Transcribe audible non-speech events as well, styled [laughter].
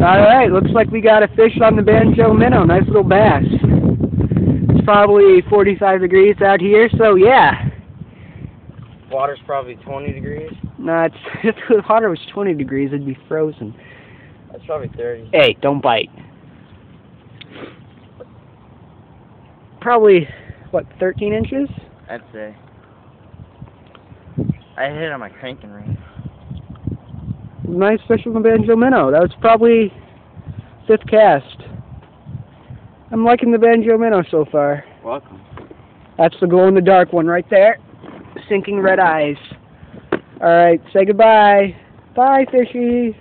Alright, looks like we got a fish on the banjo minnow. Nice little bass. It's probably 45 degrees out here, so yeah. Water's probably 20 degrees. No, it's, [laughs] if the water was 20 degrees, it'd be frozen. That's probably 30. Hey, don't bite. Probably, what, 13 inches? I'd say. I hit it on my cranking ring. Nice fish on the banjo minnow. That was probably fifth cast. I'm liking the banjo minnow so far. Welcome. That's the glow in the dark one right there. Sinking red eyes. Alright, say goodbye. Bye, fishy.